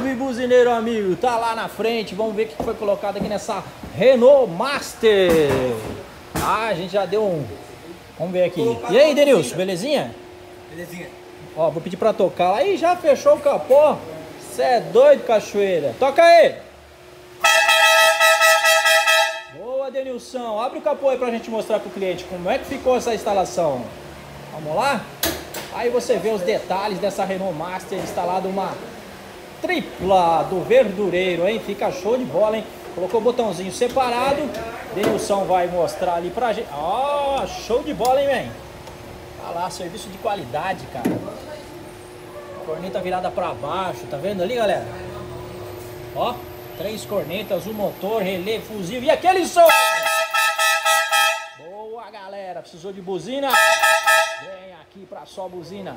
Salve, buzineiro amigo! Tá lá na frente, vamos ver o que foi colocado aqui nessa Renault Master. Ah, a gente já deu um... Vamos ver aqui. E aí, Denilson, belezinha? Belezinha. Ó, vou pedir pra tocar. Aí já fechou o capô. Você é doido, cachoeira. Toca aí! Boa, Denilson. Abre o capô aí pra gente mostrar pro cliente como é que ficou essa instalação. Vamos lá? Aí você vê os detalhes dessa Renault Master instalada uma tripla do verdureiro, hein? Fica show de bola, hein? Colocou o botãozinho separado. Denilson vai mostrar ali pra gente. Ó, oh, show de bola, hein, man? Olha lá, serviço de qualidade, cara. Corneta virada pra baixo, tá vendo ali, galera? Ó, três cornetas, um motor, relé, fusível e aquele som! Boa, galera. Precisou de buzina? Vem aqui pra só buzina.